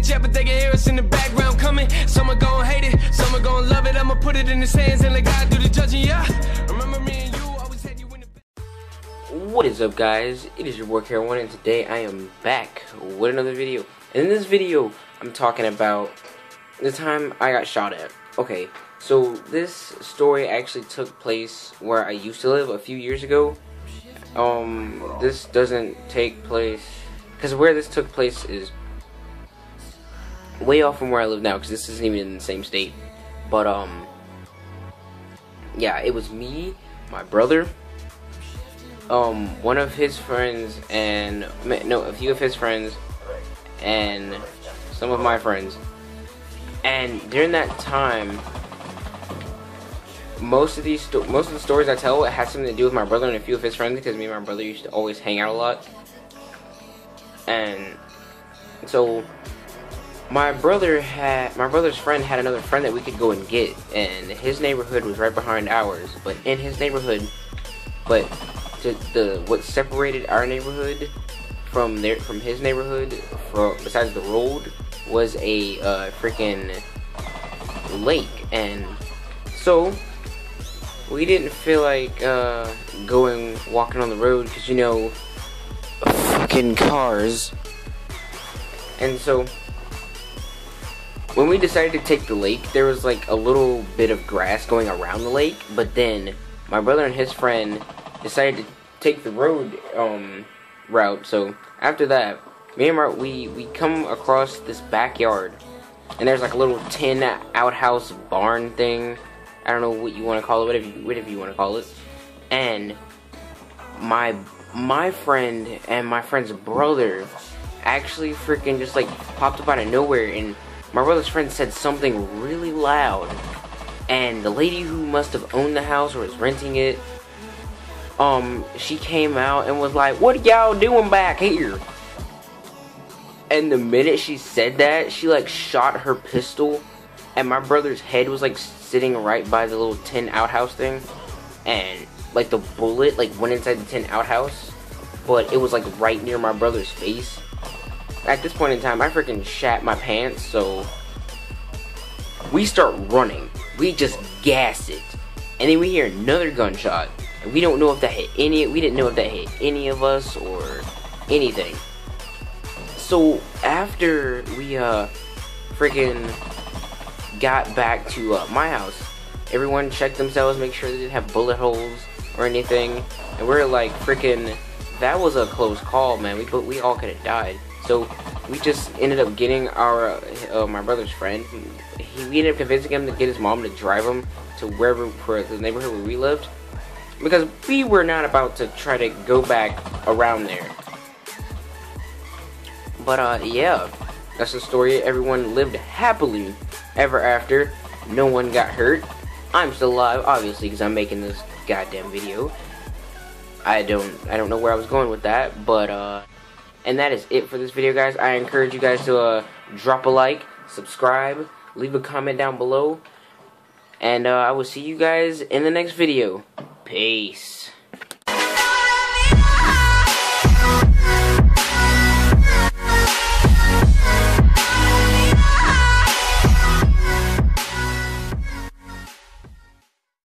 the chat, but they can hear us in the background coming. Some are gonna hate it, some are gonna love it. I'ma put it in his hands and let God do the judging, yeah. Remember me and you always had you in the What is up guys, it is your boy Care One and today I am back with another video. And in this video, I'm talking about the time I got shot at. Okay, so this story actually took place where I used to live a few years ago. Um, this doesn't take place, because where this took place is way off from where I live now, because this isn't even in the same state. But, um, yeah, it was me, my brother, um one of his friends and no a few of his friends and some of my friends and during that time most of these most of the stories I tell it has something to do with my brother and a few of his friends because me and my brother used to always hang out a lot and so my brother had my brother's friend had another friend that we could go and get and his neighborhood was right behind ours but in his neighborhood but to the what separated our neighborhood from their from his neighborhood from besides the road was a uh, freaking lake and so we didn't feel like uh, going walking on the road because you know fucking cars. And so when we decided to take the lake there was like a little bit of grass going around the lake but then my brother and his friend decided to take the road um, route. So after that, me and Mark, we we come across this backyard, and there's like a little tin outhouse barn thing. I don't know what you want to call it, whatever you, whatever you want to call it. And my my friend and my friend's brother actually freaking just like popped up out of nowhere, and my brother's friend said something really loud. And the lady who must have owned the house or was renting it um, she came out and was like, what y'all doing back here? And the minute she said that, she like shot her pistol and my brother's head was like sitting right by the little tin outhouse thing. And like the bullet like went inside the tin outhouse, but it was like right near my brother's face. At this point in time, I freaking shat my pants, so we start running. We just gas it. And then we hear another gunshot. And we don't know if that hit any, we didn't know if that hit any of us or anything. So after we uh freaking got back to uh, my house, everyone checked themselves, make sure they didn't have bullet holes or anything. And we're like freaking, that was a close call, man. We but we all could have died. So we just ended up getting our uh, my brother's friend. He, we ended up convincing him to get his mom to drive him to wherever for the neighborhood where we lived because we were not about to try to go back around there. But uh, yeah, that's the story. Everyone lived happily ever after. No one got hurt. I'm still alive, obviously, because I'm making this goddamn video. I don't, I don't know where I was going with that, but uh, and that is it for this video, guys. I encourage you guys to uh, drop a like, subscribe, leave a comment down below, and uh, I will see you guys in the next video. Peace.